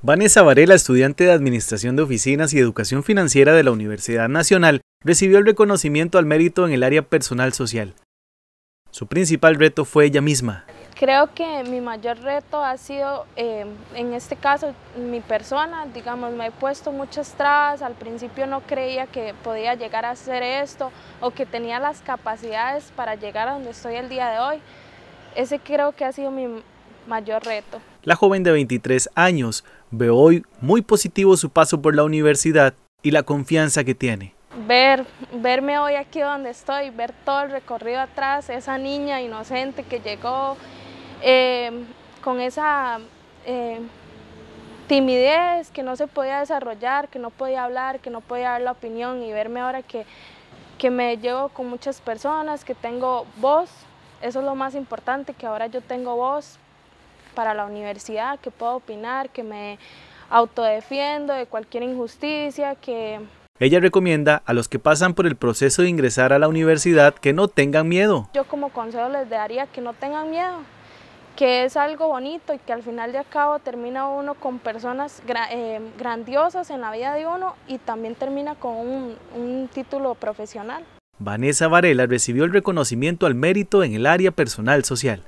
Vanessa Varela, estudiante de Administración de Oficinas y Educación Financiera de la Universidad Nacional, recibió el reconocimiento al mérito en el área personal social. Su principal reto fue ella misma. Creo que mi mayor reto ha sido, eh, en este caso, mi persona. Digamos, me he puesto muchas trabas. Al principio no creía que podía llegar a hacer esto o que tenía las capacidades para llegar a donde estoy el día de hoy. Ese creo que ha sido mi mayor reto. La joven de 23 años ve hoy muy positivo su paso por la universidad y la confianza que tiene. Ver, verme hoy aquí donde estoy, ver todo el recorrido atrás, esa niña inocente que llegó eh, con esa eh, timidez, que no se podía desarrollar, que no podía hablar, que no podía dar la opinión y verme ahora que, que me llevo con muchas personas, que tengo voz, eso es lo más importante, que ahora yo tengo voz para la universidad, que puedo opinar, que me autodefiendo de cualquier injusticia, que... Ella recomienda a los que pasan por el proceso de ingresar a la universidad que no tengan miedo. Yo como consejo les daría que no tengan miedo, que es algo bonito y que al final de cabo termina uno con personas eh, grandiosas en la vida de uno y también termina con un, un título profesional. Vanessa Varela recibió el reconocimiento al mérito en el área personal social.